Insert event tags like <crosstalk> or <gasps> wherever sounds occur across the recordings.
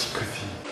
petit quotidien.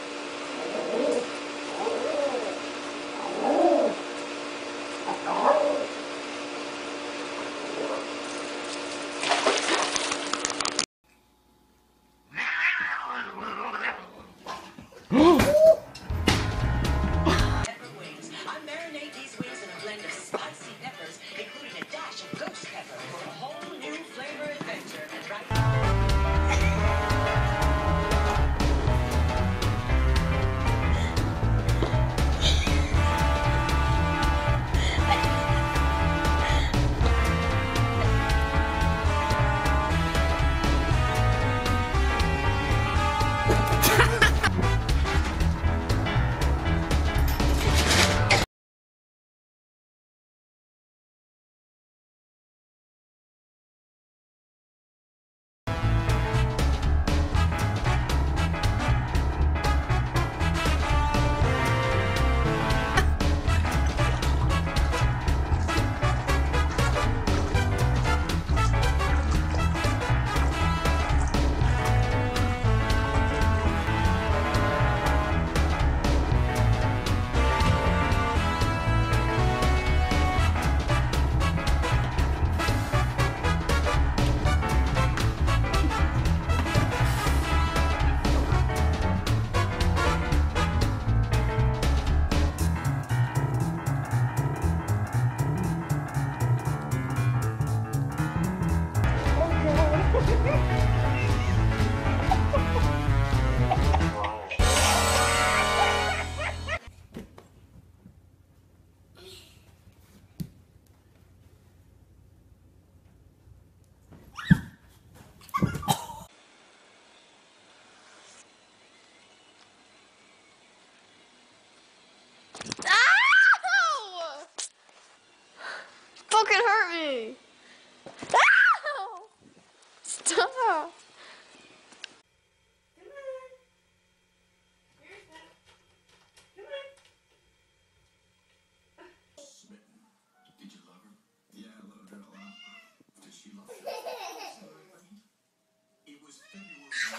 February. <laughs>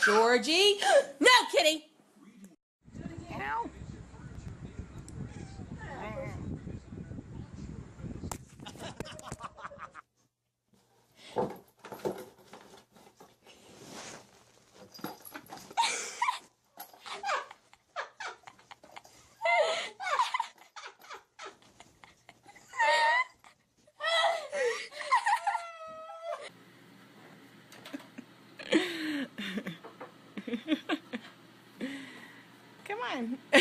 Georgie? <gasps> no, Kitty. Come on.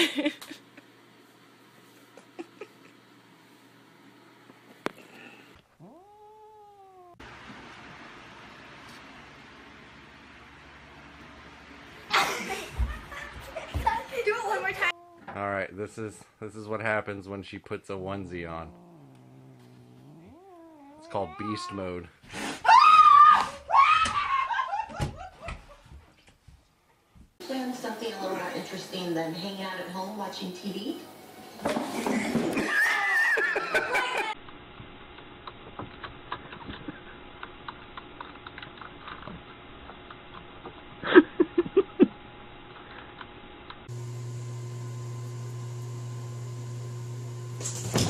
Do it one more time. All right, this is this is what happens when she puts a onesie on. It's called beast mode. Interesting than hanging out at home watching TV? <laughs>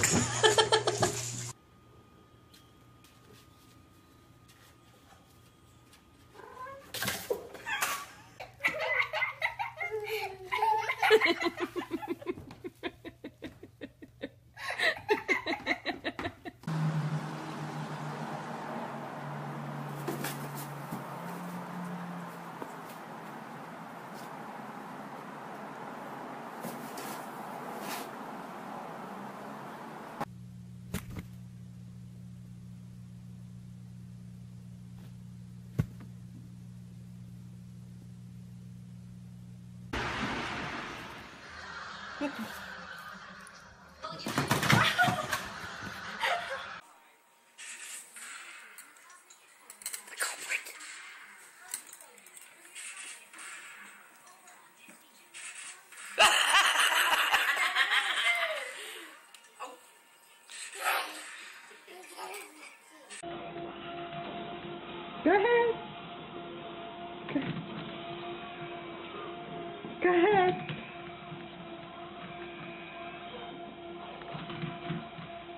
Go ahead. Go ahead.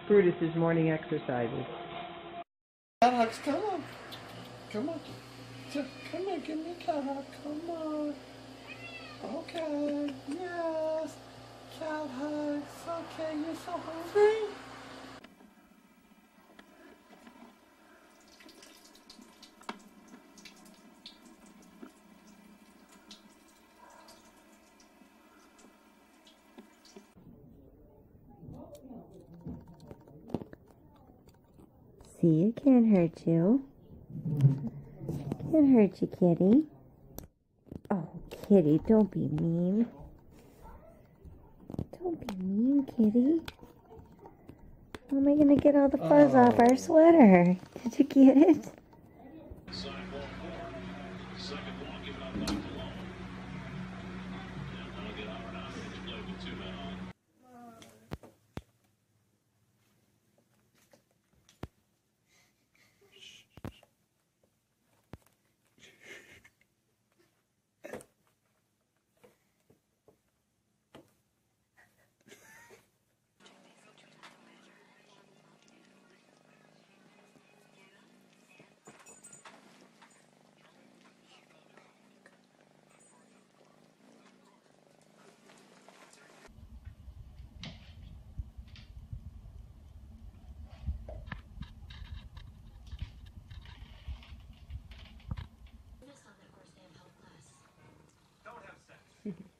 Brutus's morning exercises. Cat hugs, come on. Come on. Come on, give me a cat hug. Come on. Okay. Yes. Cat hugs. Okay, you're so hungry. See, it can't hurt you. Can't hurt you, kitty. Oh, kitty, don't be mean. Don't be mean, kitty. How am I gonna get all the fuzz off our oh. sweater? Did you get it? Mm-hmm. <laughs>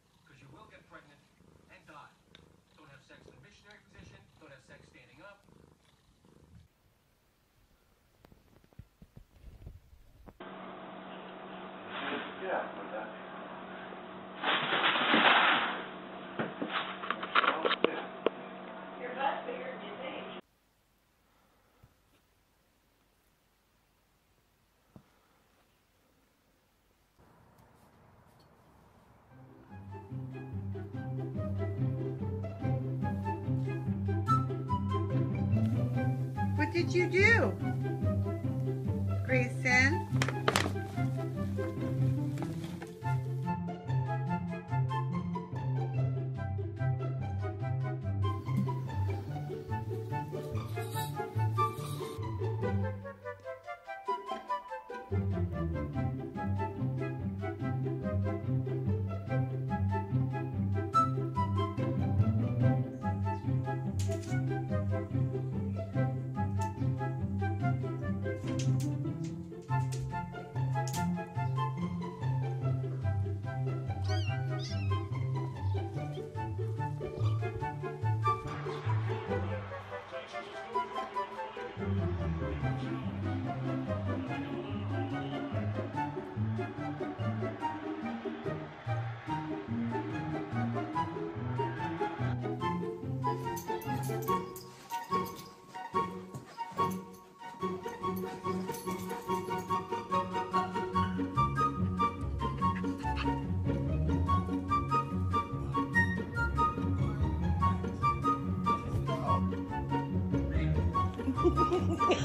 What did you do?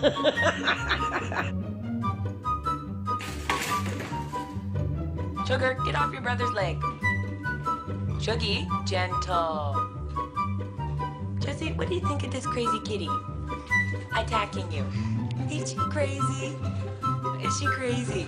<laughs> Sugar, get off your brother's leg. Shuggy, gentle. Jesse, what do you think of this crazy kitty? Attacking you. Is she crazy? Is she crazy?